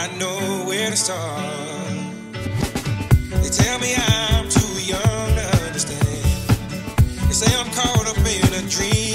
I know where to start. They tell me I'm too young to understand. They say I'm caught up in a dream.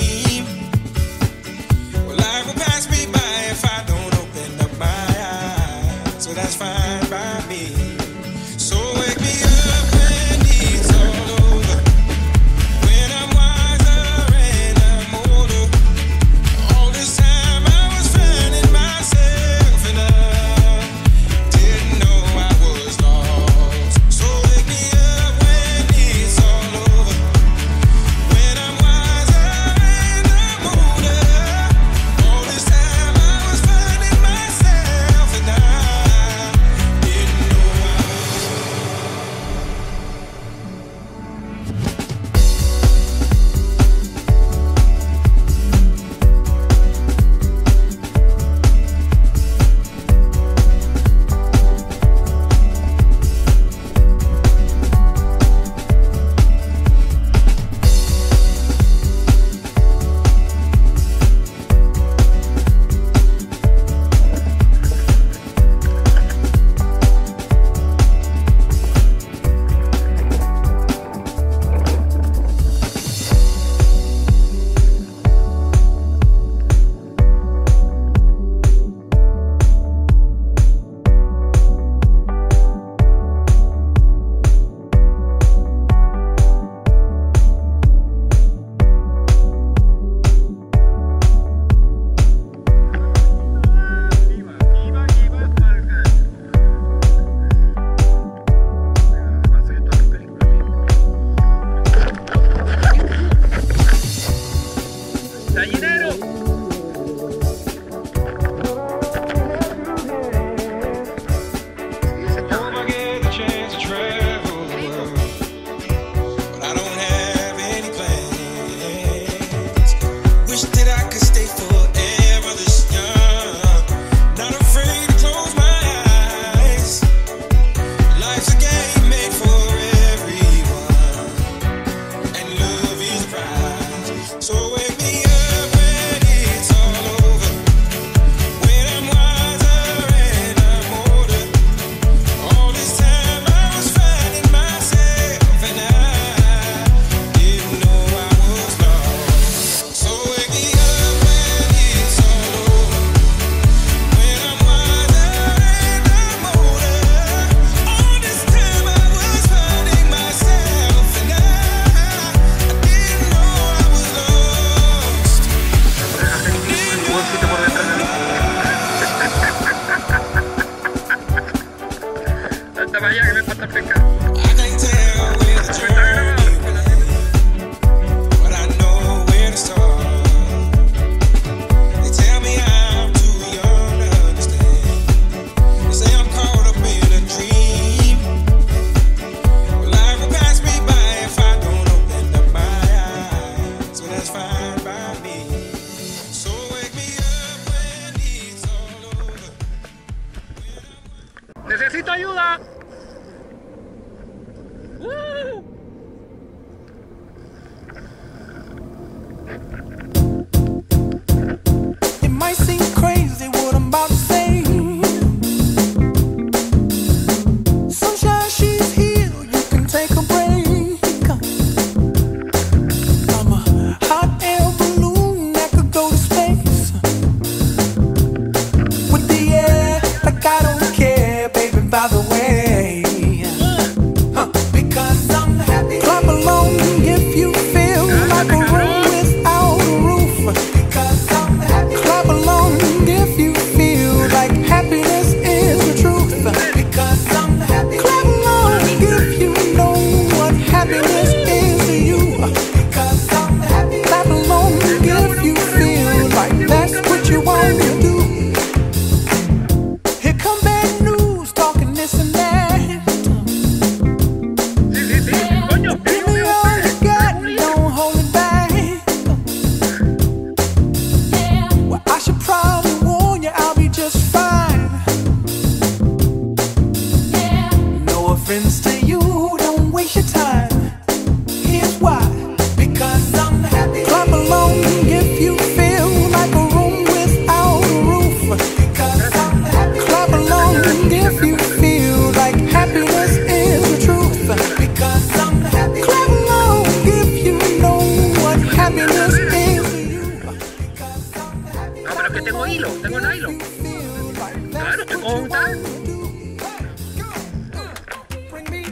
onza.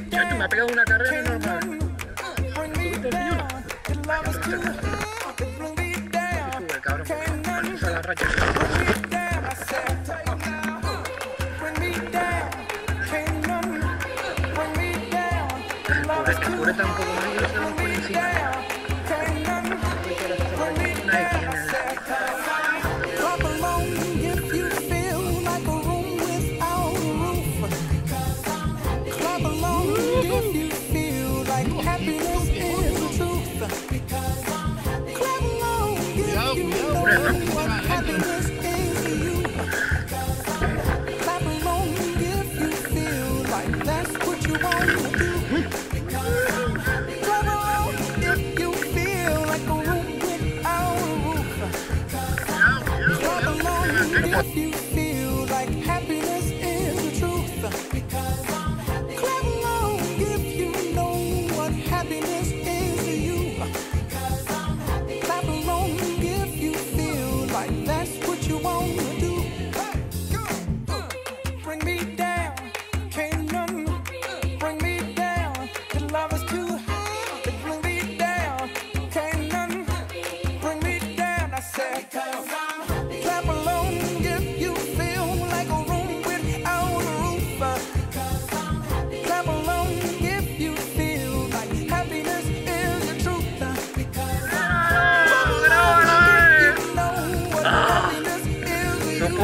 Chacho, me ha pegado una carrera normal. la raya. Por esta, por esta un poco más, love you.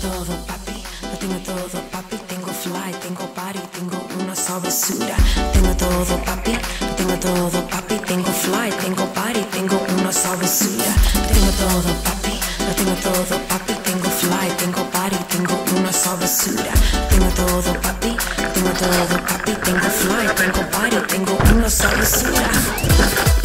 todo, papi. Lo tengo todo, papi. Tengo fly, tengo party, tengo una sabrosura. Tengo todo, papi. Lo tengo todo, papi. Tengo fly, tengo party, tengo una sabrosura. Tengo todo, papi. Lo tengo todo, papi. Tengo fly, tengo party, tengo una sabrosura. Tengo todo, papi. Tengo todo, papi. Tengo fly, tengo party, tengo una sabrosura.